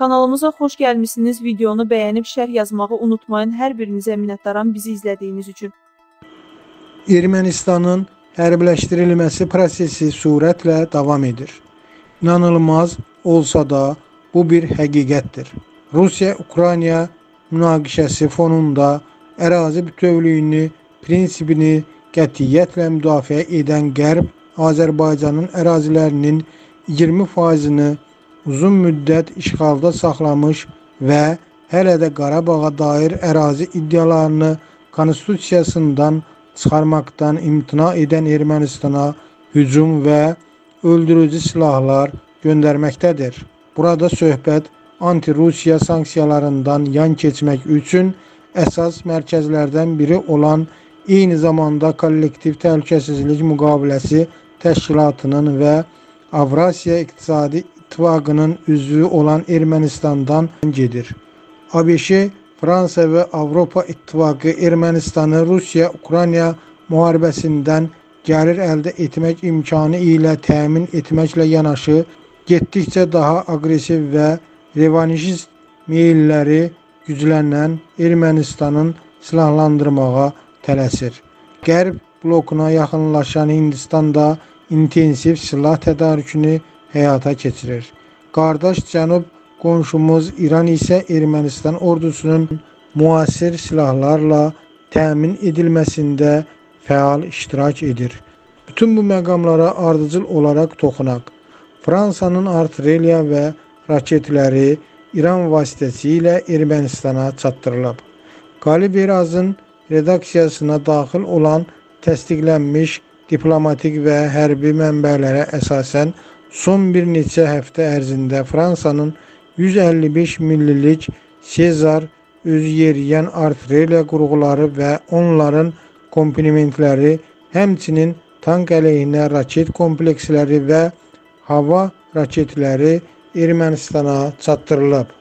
Kanalımıza xoş gəlmisiniz. Videonu bəyənib şərh yazmağı unutmayın. Hər birinizə minnətdaram bizi izlədiyiniz üçün. Ermənistanın hərbiləşdirilməsi prosesi sürətlə davam edir. İnanılmaz olsa da bu bir həqiqətdir. Rusiya-Ukrayna münaqişəsi fonunda ərazi bütövlüyünü prinsipini qətiyyətlə müdafiə edən Qərb Azərbaycanın ərazilərinin 20%-ni uzun müddət işğalda saxlamış və hələ də Qarabağa dair ərazi iddialarını konstitusiyasından çıxarmaqdan imtina edən Ermənistana hücum və öldürücü silahlar göndərməkdədir. Burada söhbət anti-Rusiya sanksiyalarından yan keçmək üçün əsas mərkəzlərdən biri olan eyni zamanda kollektiv təhlükəsizlik müqaviləsi təşkilatının və Avrasiya İqtisadi İttifaqının üzvü olan Ermənistandan gedir. ABŞ, Fransa və Avropa İttifaqı Ermənistanı Rusiya-Ukrayna müharibəsindən gəlir əldə etmək imkanı ilə təmin etməklə yanaşı, getdikcə daha aqressiv və revanşist meylləri güclənən Ermənistanın silahlandırmağa tələsir. Qərb blokuna yaxınlaşan Hindistan da intensiv silah tədarükünü həyata keçirir. Qardaş cənub qonşumuz İran isə Ermənistan ordusunun müasir silahlarla təmin edilməsində fəal iştirak edir. Bütün bu məqamlara ardıcıl olaraq toxunaq. Fransanın artilleriya və raketləri İran vasitəsilə Ermənistana çatdırılıb. Qalib Erazın redaksiyasına daxil olan təsdiqlənmiş diplomatik və hərbi mənbələrə əsasən son bir neçə həftə ərzində Fransanın 155 millilik Sezar özü yeriyən artilleriya qurğuları və onların komplementləri, həmçinin tank əleyhinə raket kompleksləri və hava raketləri Ermənistana çatdırılıb.